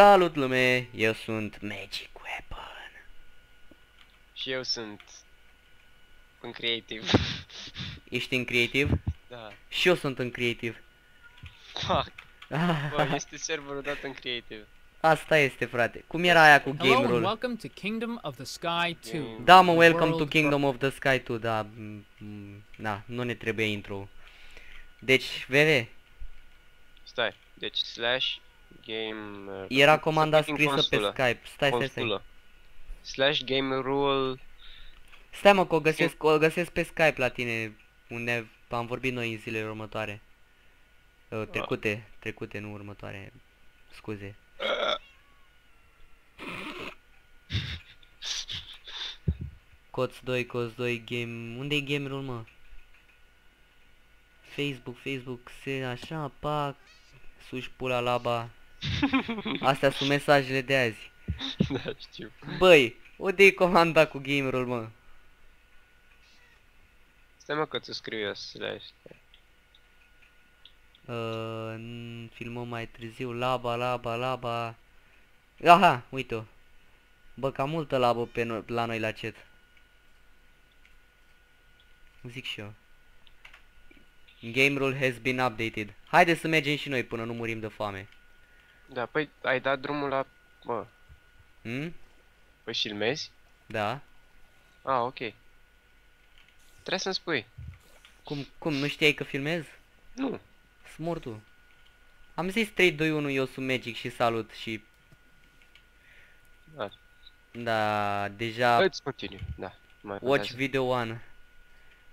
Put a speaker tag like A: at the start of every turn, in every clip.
A: Salut lume, eu sunt Magic Weapon.
B: Și eu sunt în creative.
A: Ești în creative?
B: da.
A: Și eu sunt în creative.
B: Fuck. Bă, este serverul dat în creative.
A: Asta este, frate. Cum era aia cu
C: Hello
A: game
C: and
A: rule?
C: welcome to Kingdom of the Sky 2.
A: Da, mă,
C: the
A: welcome to
C: world
A: Kingdom of the Sky 2, da. mm, mm, Da, nu ne trebuie intro. Deci, VV,
B: Stai. Deci slash game... uh,
A: era
B: cum-
A: comanda
B: din
A: scrisă pe
B: consulă.
A: Skype. Stai, stai, stai.
B: Consulă. Slash game rule...
A: Stai mă, că o găsesc, o găsesc pe Skype la tine, unde am vorbit noi în zilele următoare. Uh, trecute, trecute, nu următoare. Scuze. Coț 2, Coț 2, game... unde e gamerul, mă? Facebook, Facebook, se așa, pac, suși pula laba. Astea sunt mesajele de azi.
B: da, știu.
A: Băi, unde e comanda cu gamerul, mă?
B: Stai mă că ți scriu eu slash.
A: Uh, n- filmăm mai târziu, laba, laba, laba. Aha, uite-o. Bă, cam multă labă pe no la noi la chat. Zic și eu. Game rule has been updated. Haide să mergem și noi până nu murim de foame.
B: Da, păi ai dat drumul la... Mă,
A: Hm?
B: păi filmezi?
A: Da?
B: Ah, ok. Trebuie să-mi spui.
A: Cum, cum, nu știai că filmez?
B: Nu.
A: Smur tu. Am zis 3, 2, 1, eu sunt Magic și salut și...
B: Da.
A: Da, deja...
B: Îți continui, da. Mai
A: Watch
B: contează.
A: video 1.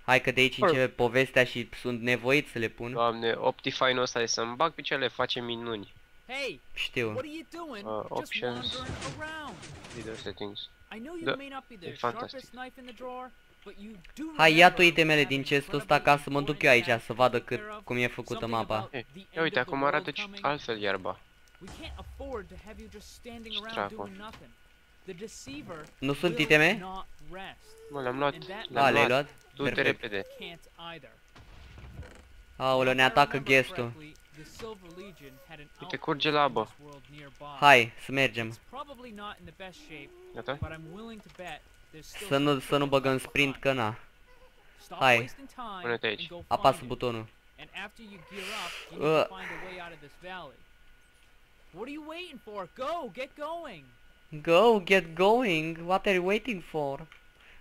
A: Hai că de aici
B: Bă.
A: începe povestea și sunt nevoit să le pun.
B: Doamne, Optifine-ul ăsta de să-mi bag picioarele face minuni.
C: Hey,
A: Știu.
C: what are you doing?
B: Uh,
C: Just
B: options.
C: wandering around.
B: Video settings.
C: I know you
B: Da,
C: may not be the
B: e fantastic.
C: sharpest knife in the drawer, but you do
A: Hai, ia tu
C: remember
A: itemele din
C: having
A: chestul ăsta ca să mă duc eu aici să vadă cât,
C: care of,
A: cum e făcută
C: something
A: mapa.
C: about
B: Ei,
C: the
B: ia
C: end
B: uite,
C: of the
B: acum
C: world
B: arată ci-
C: coming.
B: altfel iarba.
C: We can't afford to have you just standing around
B: Stracu.
C: doing nothing. The deceiver
A: Nu sunt
C: will
A: iteme?
C: not rest.
B: Mă, le-am luat.
C: And that
A: A,
B: Le-am
A: le-ai
B: luat.
A: luat?
B: Du-te
A: Perfect.
B: repede.
C: Can't either.
A: Aoleu, ne
C: If I
A: atacă
C: remember
A: guestul.
C: correctly, the Silver Legion had an
B: Uite,
C: outpost
B: curge
C: in
B: labă.
C: this world nearby.
A: Hai, să mergem.
C: It's probably not in the best shape,
B: Gata?
C: but I'm willing to bet there's still
A: Să nu,
C: some
A: să nu
C: food
A: băgăm
C: left
A: sprint
C: behind.
A: că na.
C: Stop
A: Hai.
C: wasting time
B: Pune-te aici.
C: and go
A: Apasă
C: find it.
A: butonul.
C: And after you gear up, you
A: Uh.
C: need to find a way out of this valley. What are you waiting for? Go, get going.
A: Go, get going. What are you waiting for?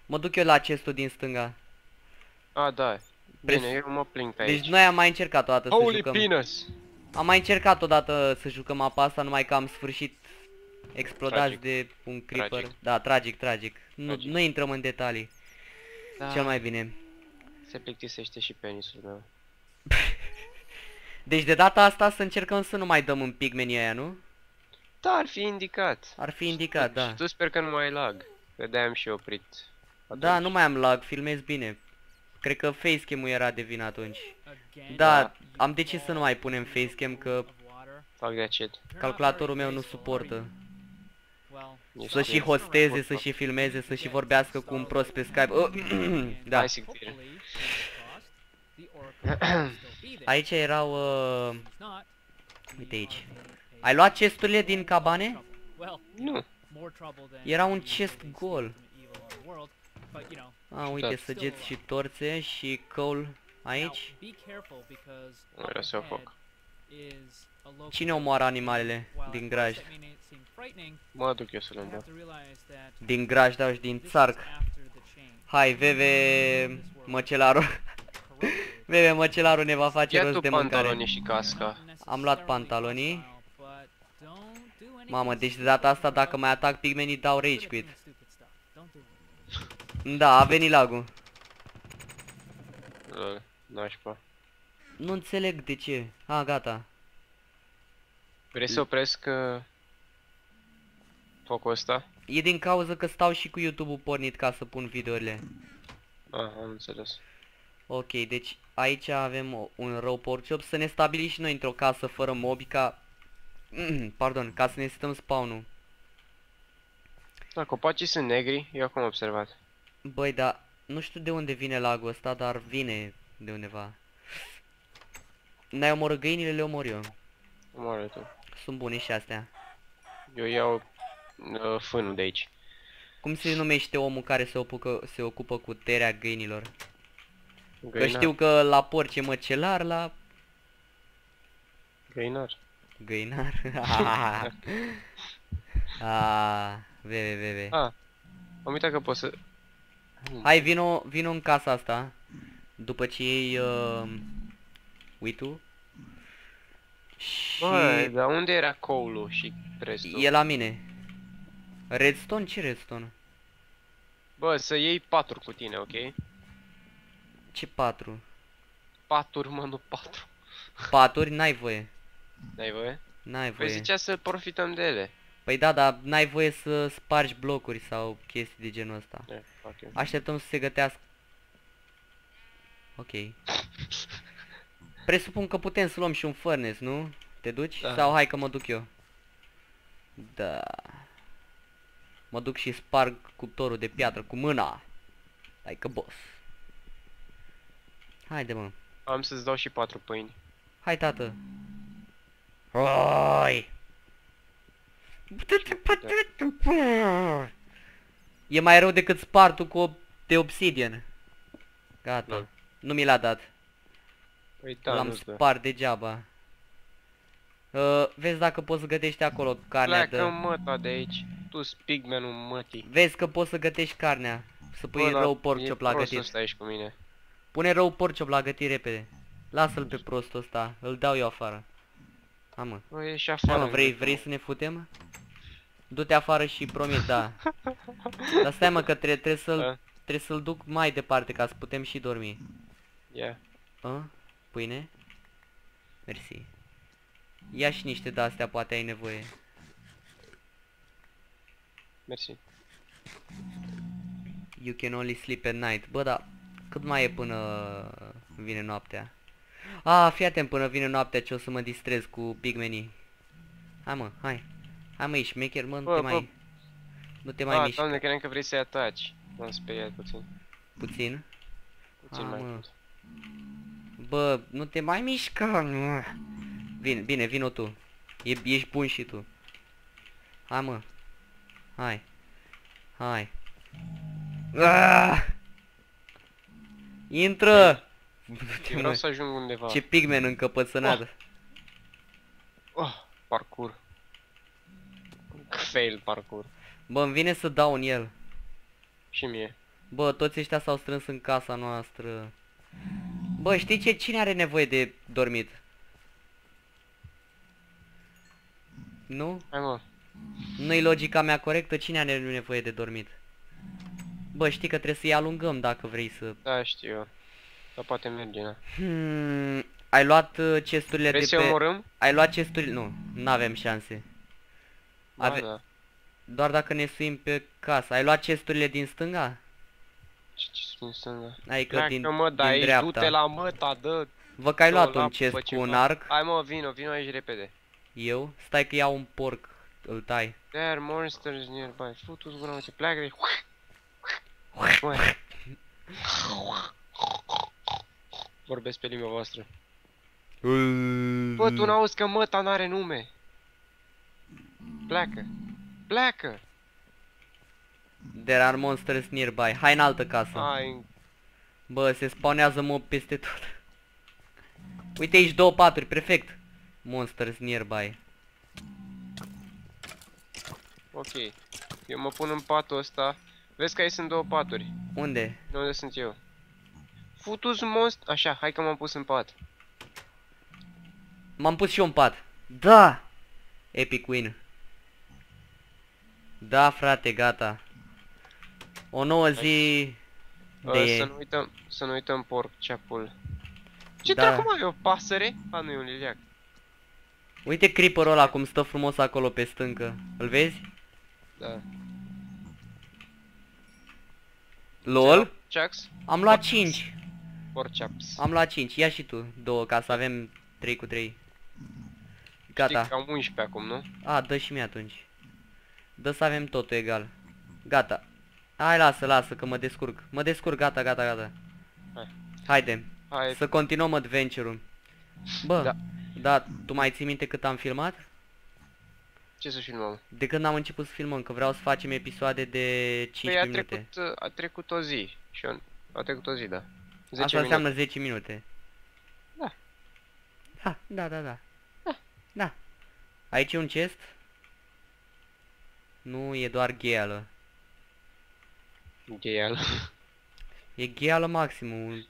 A: Mă duc eu la chestul din stânga.
B: A, da. Bine,
A: Pres-
B: eu mă pling pe aici.
A: Deci noi am mai încercat o dată să
B: Holy
A: jucăm.
B: penis!
A: Am mai încercat odată să jucăm mapa asta, numai că am sfârșit explodați
B: Tragic.
A: de un creeper.
B: Tragic.
A: Da, tragic, tragic. Nu,
B: Tragic.
A: nu intrăm în detalii.
B: Da,
A: Cel mai bine.
B: se plictisește și penisul meu.
A: Deci de data asta să încercăm să nu mai dăm în pigmenii aia, nu?
B: Da, ar fi indicat.
A: Ar fi indicat, da.
B: Și tu sper că nu mai ai lag. Că de-aia am și oprit.
A: Da,
B: atunci.
A: nu mai am lag, filmez bine. Cred că facecam-ul era de vin atunci.
C: Again,
A: Da,
C: you
A: am decis să nu mai
C: fall
A: punem
C: into a
A: facecam
C: pool
A: că
C: of water.
B: Fac de acet.
C: You're not
A: calculatorul
C: very
A: meu nu
C: graceful, are
A: suportă.
C: you? Well,
A: Să și hosteze, să și filmeze, să și vorbească cu un prost pe Skype. Oh, da.
B: Hai, sigur.
C: hopefully, fingers crossed, the oracle will still be there.
A: Aici erau... Uh...
C: If not,
A: Uite
C: we
A: aici.
C: are in a
A: Ai luat chesturile din cabane?
C: Well,
B: Nu.
C: more trouble than
A: Era un
C: being
A: chest
C: really
A: gol.
C: Steeped in the evil of the world, but, you know,
A: A, uite,
B: Da.
A: săgeți și torțe și coal
C: now,
A: aici.
C: be careful because
B: Nu
C: up
B: era să o
C: ahead
B: fac.
C: is a local
A: Cine omoară animalele
C: While
A: din
C: at
A: graj?
C: first that may seem frightening,
B: Mă duc eu să le
C: you have
B: îmbăt.
C: to realize that
A: Din graj, da, și din
C: this is
A: țarc.
C: after the change.
A: Hai, Veve, măcelarul.
C: Corrupted
A: Veve, măcelarul ne va face
B: Ia
A: rost
B: tu
A: de mâncare.
B: pantalonii și casca.
A: Am luat pantalonii.
C: But don't do anything
A: Mamă, deci de
C: stupid
A: data asta
C: or
A: dacă
C: else
A: mai atac pigmenii dau
C: you're
A: rage
C: good at
A: quit. Da, a venit lagul.
B: Lol, Nașpa.
A: Nu înțeleg de ce. A, gata.
B: Vrei să opresc uh, focul ăsta?
A: E din cauza că stau și cu YouTube-ul pornit ca să pun videourile.
B: Ah, am înțeles.
A: Ok, deci aici avem o- un rope workshop. Să ne stabilim și noi într-o casă fără mobi ca... Pardon, ca să ne stăm spawn-ul.
B: Da, copacii sunt negri, eu acum am observat.
A: Băi, da, nu știu de unde vine lagul ăsta, dar vine de undeva. N-ai omorât găinile, le omor eu.
B: Omoară tu.
A: Sunt bune și astea.
B: Eu iau uh, fânul de aici.
A: Cum se numește omul care se, opucă, se ocupă cu terea găinilor? Că
B: Găinar.
A: știu că la porci e măcelar, la
B: Găinar.
A: găinar. Ah, veve, veve.
B: Ah, am uitat că pot să...
A: Hai, vino, vino în casa asta. După ce iei uh, uitul. Și
B: Bă, dar unde era coal și restul?
A: e la mine. Redstone? Ce redstone?
B: Bă, să iei patru cu tine, ok?
A: Ce patru?
B: Paturi, mă, nu patru.
A: Paturi? N-ai voie.
B: N-ai voie?
A: N-ai
B: Păi
A: voie.
B: zicea să profităm de ele.
A: Păi da, dar n-ai voie să spargi blocuri sau chestii de genul ăsta.
B: Eh, fuck you.
A: Așteptăm să se gătească. Ok. Presupun că putem să luăm și un furnace, nu? Te duci?
B: Da.
A: Sau hai că mă duc eu? Da. Mă duc și sparg cuptorul de piatră cu mâna. Like a boss. Haide mă.
B: Am să-ți dau și patru pâini.
A: Hai tată. Oi! E mai rău decât spartul cu o- de obsidian. Gata.
B: Da.
A: Nu mi l-a dat.
B: Păi da,
A: L-am
B: nu-ți dă.
A: spart degeaba. Uh, vezi dacă poți să gătești acolo carnea
B: Pleacă
A: de...
B: măta de aici. Tu pigmenul mătii.
A: Vezi că poți să gătești carnea. Să pui
B: Bă, dar
A: rău pork
B: e
A: chop la
B: prost să
A: gătit.
B: stai aici cu mine.
A: Pune rău pork chop la gătit repede. Lasă-l pe prostul ăsta. Îl dau eu afară. Ha mă.
B: Bă, e și
A: Da,
B: afară.
A: mă,
B: în
A: vrei,
B: gâtul
A: vrei
B: meu.
A: să ne futem? Du-te afară și promit, da. Dar stai mă că tre trebuie să-l
B: Da.
A: trebuie să-l duc mai departe ca să putem și dormi.
B: Ia.
A: A? Pâine? Mersi. Ia și niște de-astea, poate ai nevoie.
B: Mersi.
A: You can only sleep at night. Bă, da, cât mai e până vine noaptea? Ah, fii atent până vine noaptea ce o să mă distrez cu pigmenii. Hai mă, hai. Hai mă, ești șmecher, mă, nu
B: Bă,
A: te
B: bă.
A: mai... Nu te mai
B: Ah,
A: mișcă
B: doamne, credeam că vrei să-i ataci. M-am speriat puțin.
A: puțin.
B: Puțin
A: Ah,
B: mai
A: mă.
B: mult.
A: Bă, nu te mai mișca, nu. Bine, bine, vino tu. E, ești bun și tu. Hai mă. Hai. Hai. Ah! Intră! Du-te,
B: Eu vreau
A: mă.
B: să ajung undeva.
A: Ce pigmen încăpățânat.
B: Oh, parcur. Fail parcur.
A: Bă, îmi vine să dau în el.
B: Și mie.
A: Bă, toți ăștia s-au strâns în casa noastră. Bă, știi ce? Cine are nevoie de dormit? Nu?
B: Hai mă.
A: Nu-i logica mea corectă? Cine are nevoie de dormit? Bă, știi că trebuie să-i alungăm dacă vrei să...
B: Da, știu eu. Dar poate merge, na.
A: Hmm, ai luat uh, chesturile
B: Vrei
A: de
B: să
A: pe...
B: omorâm?
A: Ai luat chesturile... Nu, n-avem șanse.
B: Da,
A: Ave-
B: da.
A: Doar dacă ne suim pe casă. Ai luat chesturile din stânga?
B: Ce, ce spun stânga?
A: Adică
B: Pleacă
A: din,
B: mă, dar
A: din
B: aici,
A: dreapta.
B: du-te la măta, dă
A: Vă că ai luat
B: la
A: un chest
B: pe
A: cu
B: ceva.
A: un arc.
B: Hai mă, vino, vino aici repede.
A: Eu? Stai că iau un porc. Îl tai.
B: There are monsters nearby. Futu-ți gura, mă, ce pleacă de... Mă. Vorbesc pe limba voastră. Bă, tu n-auzi că măta n-are nume. Pleacă. Pleacă.
A: There are monsters nearby. Hai în altă casă.
B: Ai,
A: Bă, se spawnează mob peste tot. Uite aici două paturi, perfect. Monsters nearby.
B: ok. Eu mă pun în patul ăsta. Vezi că aici sunt două paturi.
A: Unde?
B: Unde sunt eu? Futus monst... Așa, hai că m-am pus în pat.
A: M-am pus și eu în pat. Da! Epic win. Da, frate, gata. O nouă zi
B: Uh, să
A: de...
B: nu uităm, să nu uităm porc ceapul. Ce
A: Da.
B: dracu mai e o pasăre? A, nu e un liliac.
A: Uite creeperul ăla cum stă frumos acolo pe stâncă. Îl vezi?
B: Da.
A: LOL?
B: Chucks?
A: Am luat
B: Porc.
A: 5.
B: Porceaps.
A: Am luat 5. Ia și tu două ca să avem 3 cu 3. Gata.
B: Știi că am 11 acum, nu?
A: A, dă și mie atunci. Dă să avem totul egal. Gata. Hai, lasă, lasă, că mă descurc. Mă descurc, gata, gata, gata.
B: Hai.
A: Haide,
B: Hai,
A: să continuăm adventure-ul. Bă,
B: Da.
A: da, tu mai ții minte cât am filmat?
B: Ce să filmăm?
A: De când am început să filmăm, că vreau să facem episoade de 15
B: Păi a
A: minute.
B: trecut, uh, a trecut o zi și eu, a trecut o zi, da. 10
A: Asta
B: minute.
A: înseamnă 10 minute.
B: Da.
A: Da, da, da, da. Da. Aici e un chest? Nu, e doar gheală.
B: Gheal.
A: E gheală maximum.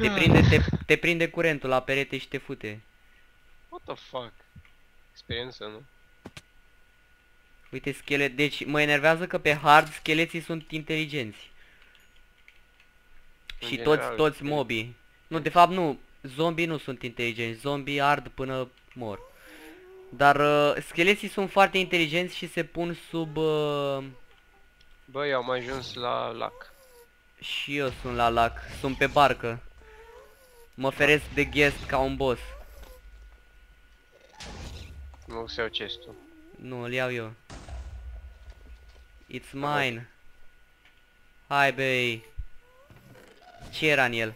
A: Te prinde, te, te prinde curentul la perete și te fute.
B: What the fuck? Experiență, nu?
A: Uite, schelet. Deci mă enervează că pe hard scheleții sunt inteligenți.
B: În
A: Și
B: general,
A: toți, toți
B: schele-
A: mobii. Nu, de fapt nu. Zombii nu sunt inteligenți. Zombii ard până mor. Dar uh, scheleții sunt foarte inteligenți și se pun sub... Uh,
B: Bă, eu am ajuns la lac.
A: și eu sunt la lac. Sunt pe barcă. Mă feresc de guest ca un boss.
B: Nu se iau chestul.
A: Nu, îl iau eu. It's mine. Hai, bei. Ce era în el?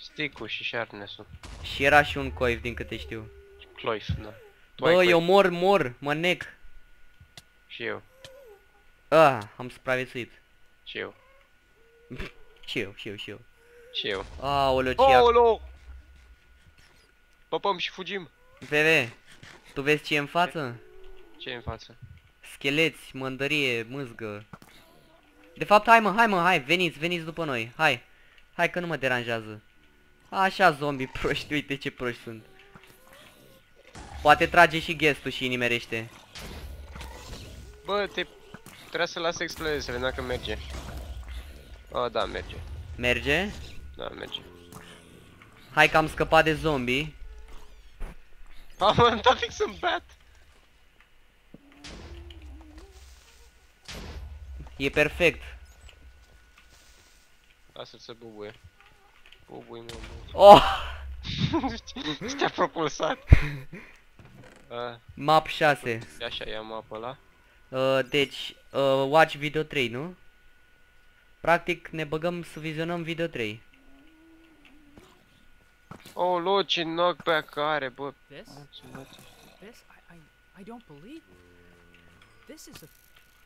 B: Stick-ul și sharpness-ul.
A: Și era și un coif, din câte știu.
B: Cloif, da. Tu ai
A: Bă,
B: coi-
A: eu mor, mor, mă nec.
B: Și eu.
A: Ah, am supraviețuit.
B: Și eu.
A: Și eu, și eu, și eu.
B: Și eu.
A: Aoleu, ce ia...
B: Olo! Popăm și fugim.
A: VV, tu vezi ce e în față?
B: Ce e în față?
A: Scheleți, mândărie, mâzgă. De fapt, hai mă, hai mă, hai, veniți, veniți după noi, hai. Hai că nu mă deranjează. Așa, zombie proști, uite ce proști sunt. Poate trage și gestul și îi nimerește.
B: Bă, te... Trebuie să las să explodeze, să vedem dacă merge. Oh, da, merge.
A: Merge?
B: Da, merge.
A: Hai că am scăpat de zombie.
B: Am am dat fix în bat.
A: E perfect.
B: Lasă-l să bubuie. Bubui, mă,
A: Oh!
B: mă. Te-a propulsat. Uh,
A: Map 6.
B: așa ia mapa ăla.
A: Uh, deci, uh, watch video 3, nu? Practic ne băgăm să vizionăm video 3.
B: Oh, lo, ce knockback are, bă.
C: This? This? I, I, I don't believe. This is a,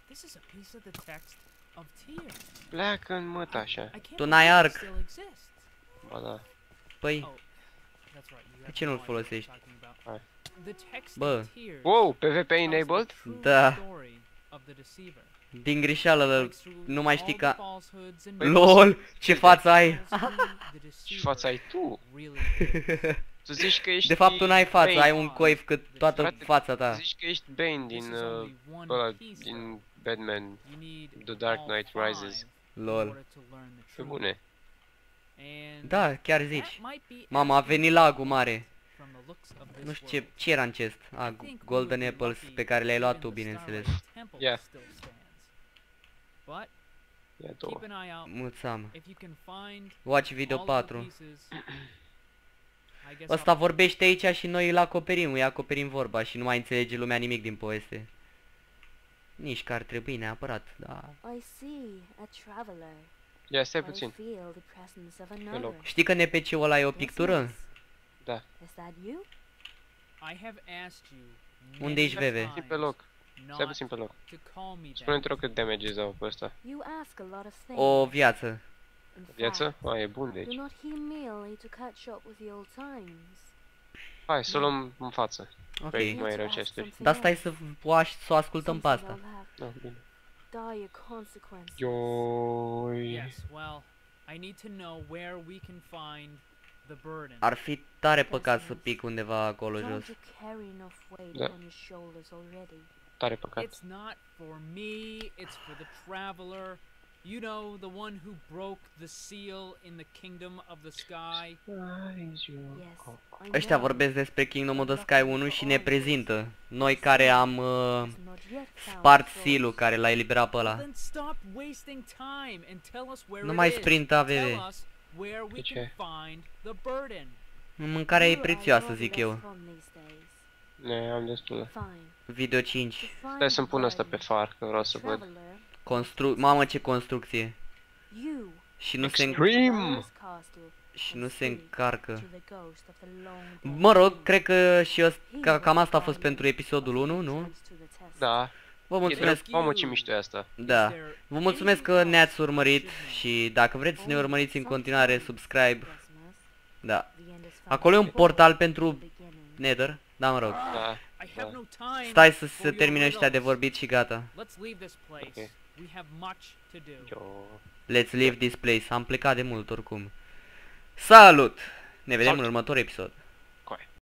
C: this is a piece of the text of Tyr.
B: Pleacă în măt așa.
C: I can't
A: Tu n-ai
C: believe it
A: arc.
C: still exists.
B: Ba da.
A: Păi,
C: Oh, that's right. You have
A: ce
C: no
A: nu-l
C: idea what I'm
A: folosești?
C: talking about.
B: Hai.
C: The text
A: Bă.
C: of Tyr
B: Wow, PvP
C: tells the
B: enabled?
C: true
A: Da.
C: story of the deceiver.
A: din greșeală,
C: Breaks through
A: nu mai
C: all
A: știi
C: the
A: ca...
C: falsehoods and
B: Păi,
A: LOL, ce față ai!
C: tells who the
B: Ce
C: deceiver
B: față ai tu?
C: really
B: Tu zici că ești
A: De fapt, tu n-ai față,
B: Bane.
A: ai un coif cât toată
B: Frate,
A: fața ta.
B: Zici că ești Bane
C: This
B: din
C: is
B: uh,
C: only one
B: ăla,
C: piece,
B: din
C: though.
B: Batman.
C: You need
B: The Dark
C: all
B: Knight
C: five
B: Rises.
C: in
A: Lol.
C: order to learn the
B: Pe
C: truth.
B: bune.
C: And
A: Da, chiar
C: that
A: zici.
C: might be
A: Mama, a
C: accurate
A: venit lagul mare.
C: From the looks of this
A: Nu știu ce,
C: world.
A: ce era în chest. A,
C: I think we
A: golden
C: would be
A: apples
C: lucky
A: pe care le-ai luat
C: even
A: tu,
C: the
A: bineînțeles.
C: Starlight Temple
B: Yeah.
C: still stands. But
B: Ia două.
C: keep an eye out.
A: Mulțam.
C: If you can find
A: Watch video
C: all of the
A: 4.
C: pieces, I guess
A: Ăsta
C: I'll-
A: vorbește aici și noi îl acoperim, îi acoperim vorba și nu mai înțelege lumea nimic din poveste. Nici că ar trebui neapărat, da.
D: I see a traveler.
B: Ia, stai
D: I
B: puțin.
D: feel the presence of
B: loc.
D: another.
A: Știi că NPC-ul ăla e o
D: Yes,
A: pictură?
D: Yes.
B: Da.
D: Is that you?
C: I have asked you
A: Unde
C: many
A: ești, Veve?
B: Zi pe
C: times
B: loc. Stai
C: not
B: puțin pe loc.
C: to call me
B: Spune
C: that.
B: te rog cât damage îți dau pe ăsta.
D: You ask a lot of things.
A: O viață.
D: In
B: Viață?
D: fact,
B: A, e bun
D: do
B: deci.
D: not he merely to catch up with the old times?
B: Hai, să o luăm în față.
A: Ok.
B: Păi,
D: Need
B: mai
D: to
B: rău
D: ask
B: chesturi.
D: something
A: Dar stai
D: else,
A: să, o aș- să o ascultăm pe
D: something
A: asta.
D: that'll have
B: Da, bine.
D: dire consequences.
B: Ioi.
C: Yes, well, I need to know where we can find the burden.
A: Ar fi tare păcat să pic undeva acolo
D: Don't
A: jos.
D: you carry enough weight
B: Da.
D: on your shoulders already?
B: Tare păcat.
C: It's not for me, it's for the traveler. You know, the one who broke the seal in the kingdom of the sky.
D: Yes, I
A: Ăștia
D: know.
A: vorbesc despre Kingdom of the Sky 1 și ne prezintă. Noi care am uh,
D: It's not yet found
A: spart
D: source.
A: sealul care l-a eliberat pe ăla.
C: Then stop wasting time and tell us where
A: Nu
C: it
A: mai
C: is.
A: sprinta,
C: Tell
A: Veve.
C: us where we
B: ce?
C: can find the burden.
A: Mâncarea e
D: You are
A: prețioasă,
D: not
A: zic
D: less
A: eu.
D: fun these days.
B: Ne, am destul.
D: Fine.
A: Video 5.
D: To find
B: Stai să-mi pun
D: the
B: asta pe
D: burden,
B: far, că vreau să văd.
D: traveler,
A: Constru... Mamă ce construcție.
D: you
A: Și nu se...
B: Extreme.
D: Valor's castle
A: Și
D: and
A: nu se
D: speak
A: încarcă.
D: to the ghost of the long dead
A: Mă rog,
D: king.
A: cred că și ăsta,
D: He
A: ca, cam
D: was
A: asta a fost
D: born
A: pentru episodul 1, nu?
D: to the test.
B: Da.
A: Vă
B: E
A: mulțumesc,
B: drept. Mamă, ce mișto e asta.
A: da.
C: Is there
A: Vă mulțumesc că ne-ați urmărit și dacă vreți să ne urmăriți în continuare, subscribe.
D: Christmas,
A: Da.
D: the end is found
A: Acolo e un
D: before
A: portal
D: the
A: pentru
D: beginning.
A: Nether. Da, mă rog.
B: Da.
C: I have
B: Da.
C: no time
A: Stai să
C: for
A: se
C: your
A: termine ăștia de
C: riddles.
A: vorbit și gata.
C: Let's leave this place.
B: Ok.
C: We have much to do.
B: Eu...
A: Let's leave this place. Am plecat de mult oricum. Salut! Ne vedem
B: Salut.
A: în următorul episod.